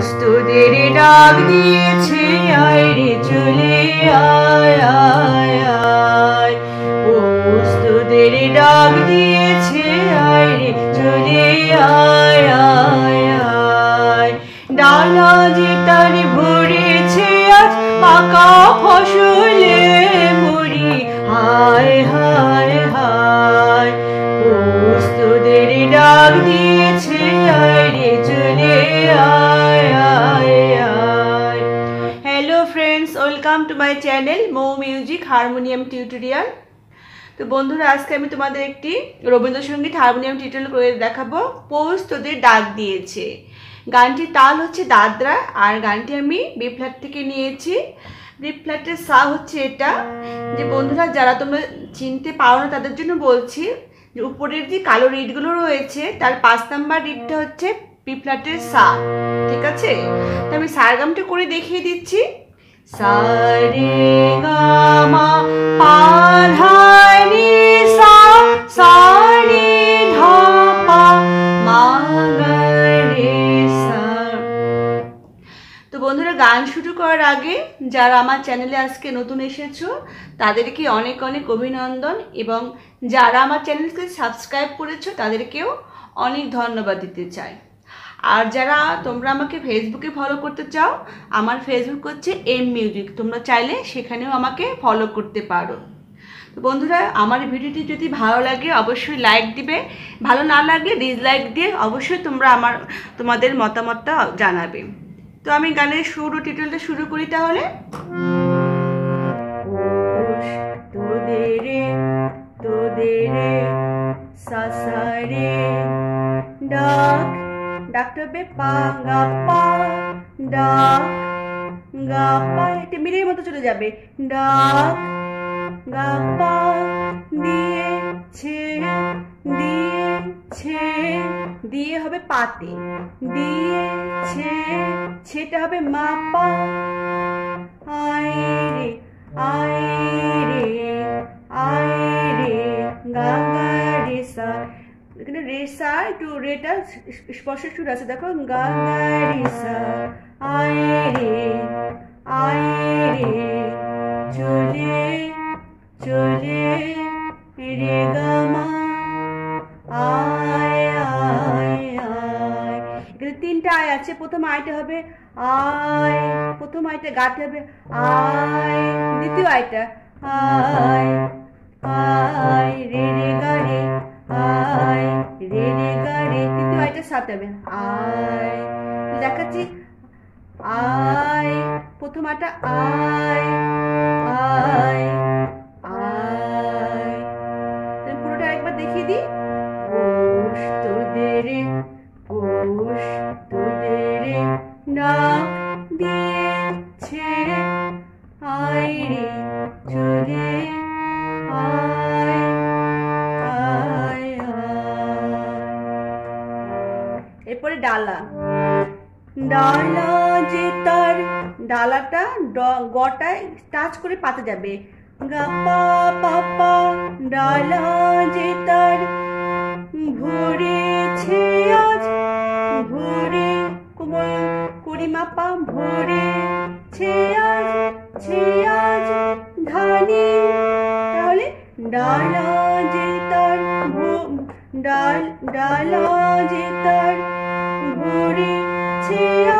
পোস্তদের ডাক দিয়েছে, আয় রে চলে, আয় আয় আয়। পোস্তদের ডাক দিয়েছে, আয় রে চলে, আয় আয়। Welcome to my channel Mou music harmonium tutorial তো বন্ধুরা, আজকে আমি তোমাদের একটি রবীন্দ্রসঙ্গীত হারমোনিয়াম টিউটোরিয়াল করে দেখাবো। পৌষ তোদের ডাক দিয়েছে। গানটির তাল হচ্ছে দাদরা, আর গানটি আমি বি ফ্ল্যাট থেকে নিয়েছি। বি ফ্ল্যাটের সা হচ্ছে এটা। যে বন্ধুরা, যারা তোমরা চিনতে পারো না, তাদের জন্য বলছি যে উপরের যে কালো রিডগুলো রয়েছে, তার পাঁচ নাম্বার রিডটা হচ্ছে বি ফ্ল্যাটের সা। ঠিক আছে? তো আমি সারগামটা করে দেখিয়ে দিচ্ছি। ধা পা মা গা রে সা তো বন্ধুরা, গান শুরু করার আগে যারা আমার চ্যানেলে আজকে নতুন এসেছ, তাদেরকে অনেক অনেক অভিনন্দন এবং যারা আমার চ্যানেলকে সাবস্ক্রাইব করেছ, তাদেরকেও অনেক ধন্যবাদ দিতে চাই। আর যারা তোমরা আমাকে ফেসবুকে ফলো করতে চাও, আমার ফেসবুক হচ্ছে এম মিউজিক তোমরা চাইলে সেখানেও আমাকে ফলো করতে পারো। তো বন্ধুরা, আমার ভিডিওটি যদি ভালো লাগে, অবশ্যই লাইক দিবে। ভালো না লাগলে ডিসলাইক দিয়ে অবশ্যই তোমরা আমার, তোমাদের মতামতটা জানাবে। তো আমি গানের শুরু টিটেলটা শুরু করি তাহলে। তোদের তোদের ডাক ডাকটা হবে পা, গা, পা, ডাক, গা, পা এটা মিরের মতো চলে যাবে। ডাক, গা, পা, দিয়েছে দিয়েছে, দিয়ে ছে দিয়ে হবে পাতে। দিয়েছে ছেটা হবে মা, পা। আয় রে আয় রে। এখানে রে সা একটু রেটা স্পষ্ট সুর আছে। দেখো গা রে সা আয় রে আয় রে। চলে চলে রে গা মা। আয় এখানে তিনটা আয় আছে। প্রথম আয়টা হবে, আয়। প্রথম আয়টা গাতে হবে, আয়। দ্বিতীয় আয়টা, আয় আয়। রে রে, গা, রে। রে রে গা রে সাথে হবে আয়। দেখাচ্ছি। আয়। প্রথম আয়টা আয়। আয়। আয়। পুরোটা একবার দেখিয়ে দিই। পোষ তোদের পোষ তোদের ডাক দিয়েছে। আয় রে চলে ডালা। ডালা যে তার ডালাটা গটায় টাচ করে পাতে যাবে। গা, পা পা পা, ডালা যে তার আজ, ভরে কোমল আজ, ছে ধানি। তাহলে ডালা যে তার ডাল, ডালা যে তার ভরেছে আজ পাকা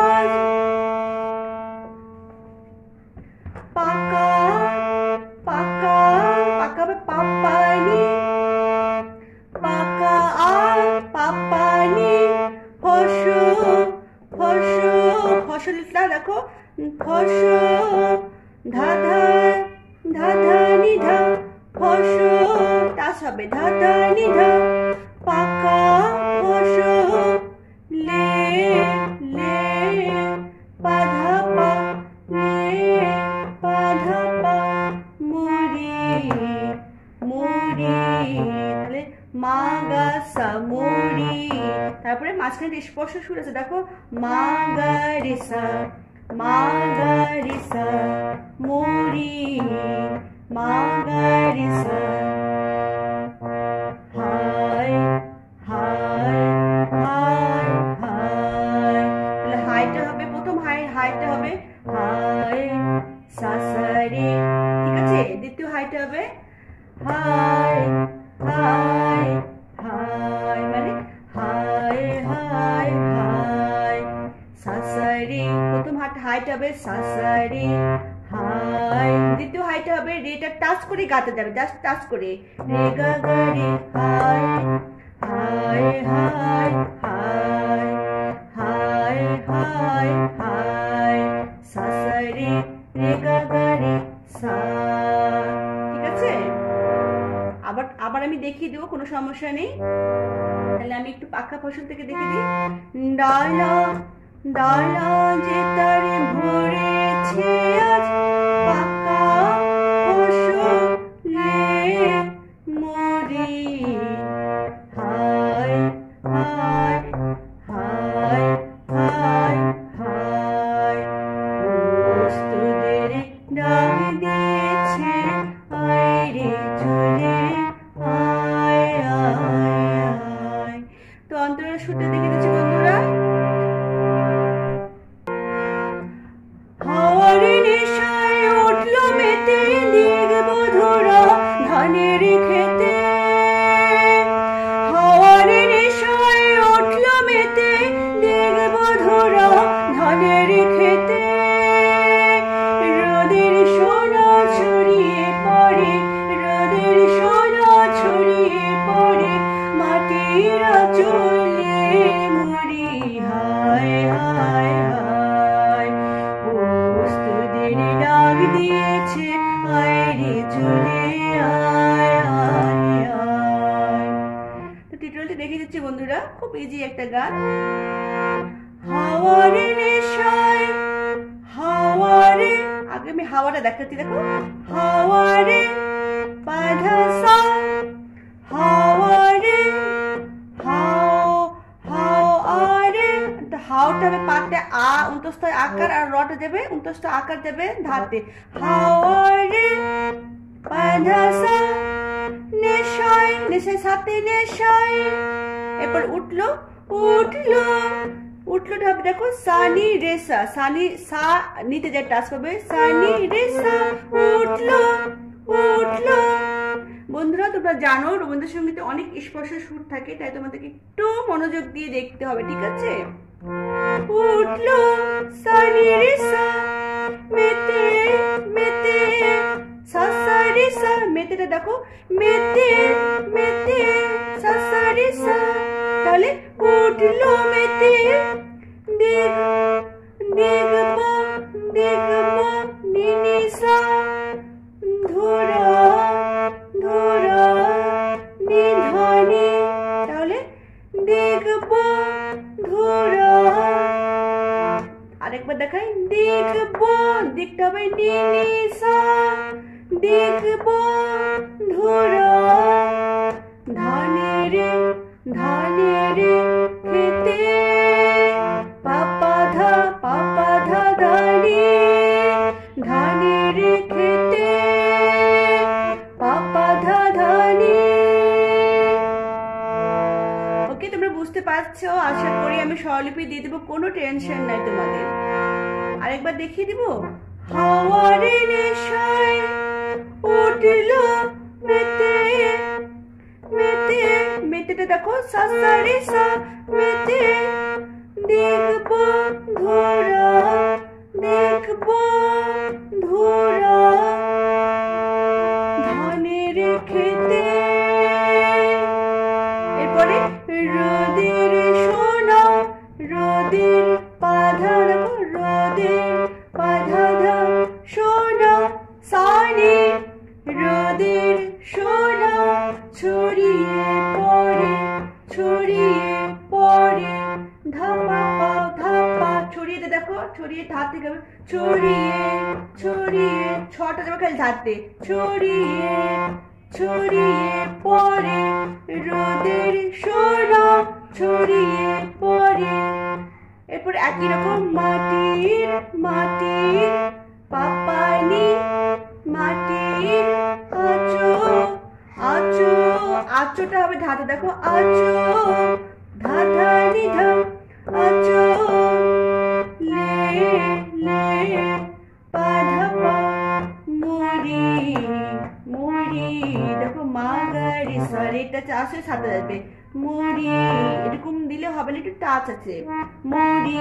মাঝখানে স্পর্শ সুর আছে, দেখো মা গা রে সা মা গা রে সা মুড়ি মা গা রে সা হবে, সাসারে, হাই। দ্বিতীয় হাইটা হবে রেটা টাচ করে গাতে যাবে জাস্ট টাচ করে। রে, গা গা, রে, হাই হাই হাই হাই হাই হাই হাই। সাসারে, রে, গা গা, রে, সা। ঠিক আছে? আবার আবার আমি দেখিয়ে দেবো, কোনো সমস্যা নেই। তাহলে আমি একটু পাকা ফসল থেকে দেখে দিই। ডালা ডালা যে তার ভরেছে আজ তো টিউটোরিয়ালটি দেখে দিচ্ছি বন্ধুরা, খুব ইজি একটা গান। হাওয়ারে নেশায়, হাওয়ারে, আগে আমি হাওয়াটা দেখাচ্ছি, দেখো। হাওয়ারে বাধা সা হাওয়ারে, হাও হাও, আরে। হাওটা হবে পাতে আ, উন্তস্ত আকার, আর রটা যাবে উন্তস্ত আকার যাবে ধাতে। হাওয়ারে এরপর উঠল উঠল দেখো, সানি রেসা, সানি, সা, নিতে টাচ সানি রেসা, উঠল উঠল। বন্ধুরা, তোমরা জানো রবীন্দ্রসঙ্গীতে অনেক স্পর্শ সুর থাকে, তাই তোমাদেরকে একটু মনোযোগ দিয়ে দেখতে হবে, ঠিক আছে? উঠল, সানি রেসা, মেতে মেতে সাসারি সা মেতেটা দেখো। মেতে মেতে সাসারি সা। তাহলে উঠল মেতে দেখ দেখব দেখব নিনিসা ধরা ধরা, নিধনে। তাহলে দেখব ধরা। আরেকবার দেখাই। দেখব দিকটা হবে নিনিসা দেখব ধরা ধানের ধানের খেতে। পাপা ধা পাপা ধা ধানি। ধানের খেতে। পাপা ধা ধানি। ওকে, তোমরা বুঝতে পারছ? আশা করি আমি স্বরলিপি দিয়ে দেবো, কোনো টেনশন নাই তোমাদের। আরেকবার দেখিয়ে দিব? হাওয়ারে নেশায় উঠল মেতে মেতে, মেতেটা দেখো, সাসারে সা, মেতে। দেখব ধরা দেখব ধরা ধানের খেতে এরপরে রোদের সোনা, রোদের খালি ধাতে ছড়িয়ে ছড়িয়ে পড়ে, রোদের সোনা ছড়িয়ে পড়ে। এরপর একই রকম মাটির মাটির পাপানি, মাটির আচো আচো, আচোটা হবে ধাতে দেখো, আচো ধাধা। নিধা হয়ে সাথে যাবে। মুড়ি, এরকম দিলে হবে না, একটু টাচ আছে। মুড়ি,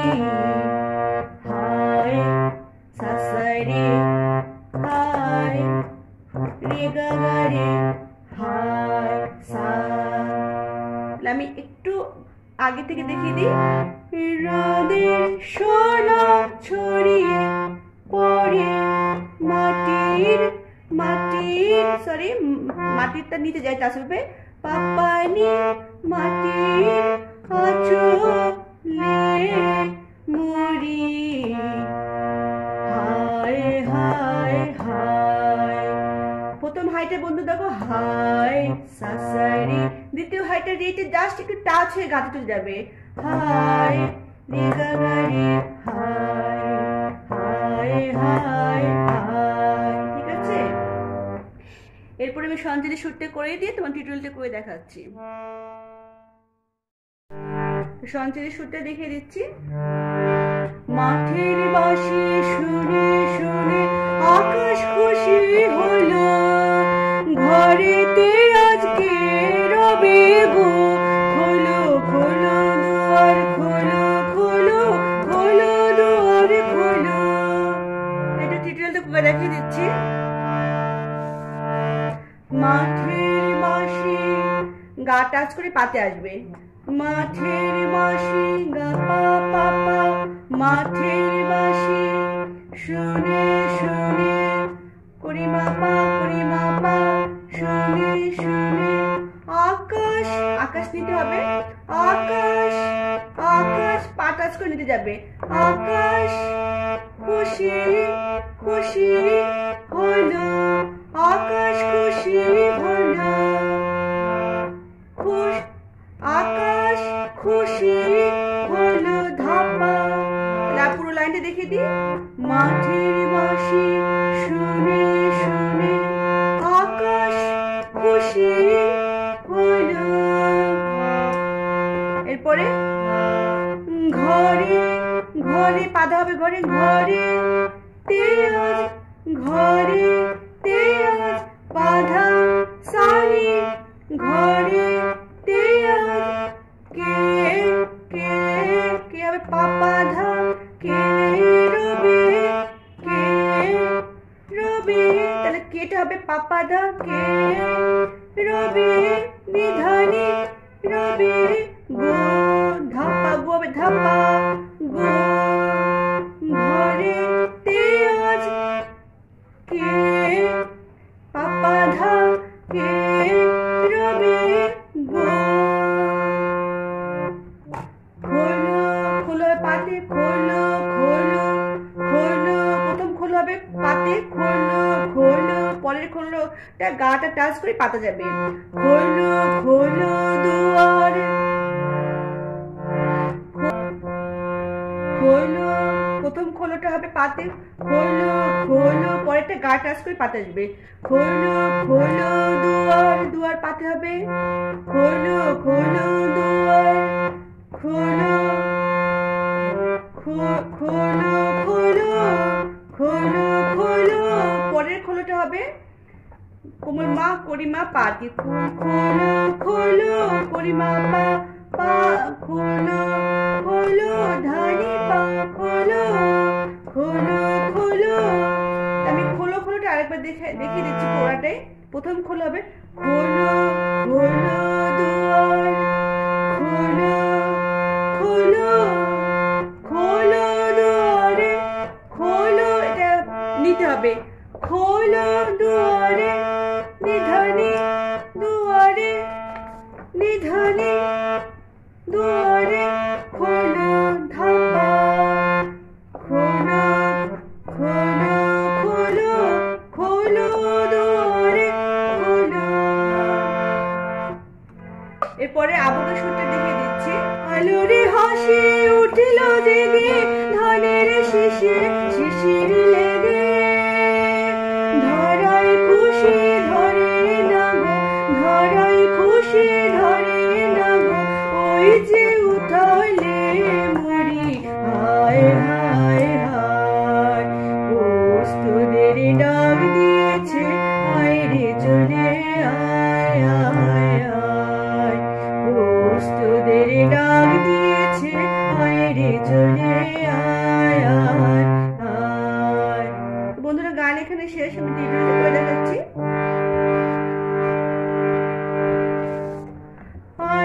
হায়, সাসারে, হায় রে গাগারে হায় সা আমি একটু আগে থেকে দেখিয়ে দিই। যাই আসবে? পাপানি আচলে মুড়ি। হায় হায় হায়। প্রথম হাইটা বন্ধু দেখো হাই সাসারি। দ্বিতীয় হাইটা রেটে জাস্ট একটু টাচ হয়ে গাতে চলে যাবে। হাই রে গা গা রে হাই এরপরে আমি সঞ্জলি সুরটা করে দিয়ে তোমার টিউটোরিয়ালটা করে দেখাচ্ছি। সঞ্চয়ের সুরটা দেখিয়ে দিচ্ছি। মাঠের বাসি শুনে শুনে টাচ করে পাতে আসবে। মাঠের বাসি গা পা পা পা মাঠের বাসি শুনে শুনে, করি মা, পা, করি মা, পা, শুনে শুনে, আকাশ আকাশ নিতে হবে। আকাশ আকাশ পা করে নিতে যাবে। আকাশ, খুশি খুশি হলো। আকাশ খুশি হলো। খুশি হলো ধাপা। তাহলে পুরো লাইনটা দেখে দিই। মাঠের বাসি শুনে শুনে আকাশ খুশি হলো এরপরে ঘরে ঘরে, পাদা হবে ঘরে ঘরে তেয়াজ ঘরে কেটা রবি বিধানি, রবি গো ধাপা গো, ধপ গো ঘরে তেজ কে? পাপা কে? রবে গাটা টাচ করে পাতা যাবে। খোলো খোলো দুয়ার। খোলো, প্রথম খোলোটা হবে পাতে। খোলো খোলো, পরেরটা গা টাচ করে পাতা আসবে খোলো খোলো দুয়ার দুয়ার পাতে হবে। খোলো খোলো দুয়ার। কোমল মা, করিমা, পা দিয়ে খোলো খোলো, করিমা, পা পা খোলো খোলো, ধানি, পা খোলো খোলো খোলো। আমি খোলো, খোলোটা আরেকবার দেখে, দেখিয়ে দিচ্ছি পোড়াটাই। প্রথম খোলো হবে খোলো খোলো, দুয়ার। খোলো খোলো খোলো, দুয়ারে। খোলো, এটা নিতে হবে। খোলো, দুয়ারে। নিধানে দুয়ারে নিধানে দুয়ারে খোলো ধাপা খোলো খোলো খোলো খোলো দুয়ারে, খোলো। এরপরে আবহাওয়া সুরটা দেখে দিচ্ছি। আলোরে হাসি উঠিল জেগে, ধানের শিশির শিশির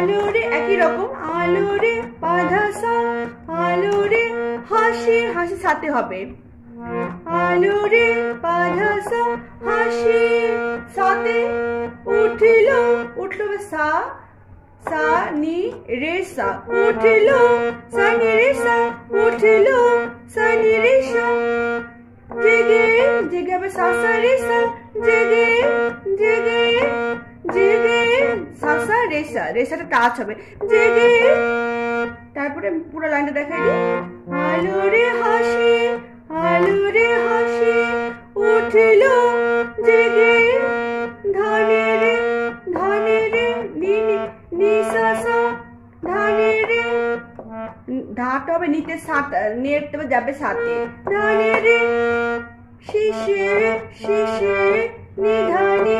আলো রে একই রকম আলো রে আলো রে হাসি হাসি সাথে হবে। আলো রে হাসি সাথে উঠিল, উঠল সা সা, নি, রে, সা, উঠিল, সা, নি, রে, সা, উঠিল, সা, নি, রে, সা, জেগে জেগে হবে সা সা, রে, সা, জেগে জেগে সা রে সা রে সাটা টাচ হবে। জেগে। তারপরে পুরো লাইনটা দেখাই দিই। আলো রে হাসি আলো রে হাসি, উঠিল জেগে। ধানে রে ধানে রে নি নি নি সা সা ধানে রে। ধাটা হবে নিতে সাত, নেট যাবে সাথে ধানে রে শিশে শিশে নিধানে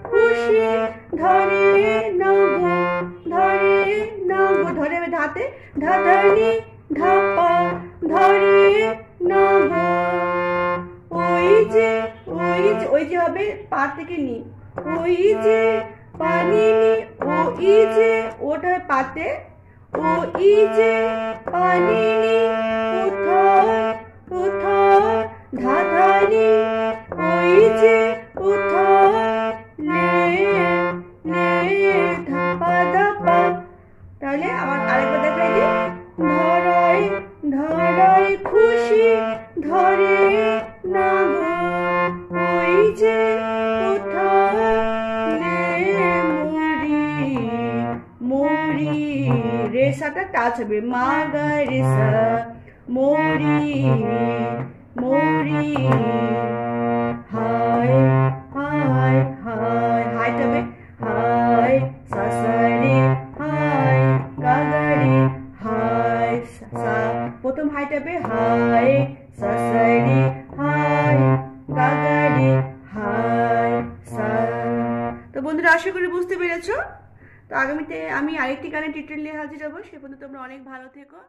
খুশি, ধরে নাগো ধরে নাগো ধরে ধাতে ধাধানি ধাপা, ধরে নাগো ওই যে ওই যে ওই যে হবে পা থেকে নি। ওই যে পানি নি ও ই যে ওটা পাতে। ও ই যে পানি নি উথর উথর ধাধানি ওই যে আমার আরেকবার দেখাই দিই ধরাই ধরাই খুশি ধরে না গো ওই যে কোথায় মরি রেসাটা টাচ হবে মা গা রেসা মরি মরি হাই হাই হাই হাই তবে হাই, সাসারে হাই গাগারে হাই সা তো বন্ধুরা, আশা করি বুঝতে পেরেছ? তো আগামীতে আমি আরেকটি গানের টিটেল নিয়ে হাজির হব। সে পর্যন্ত তোমরা অনেক ভালো থেকো।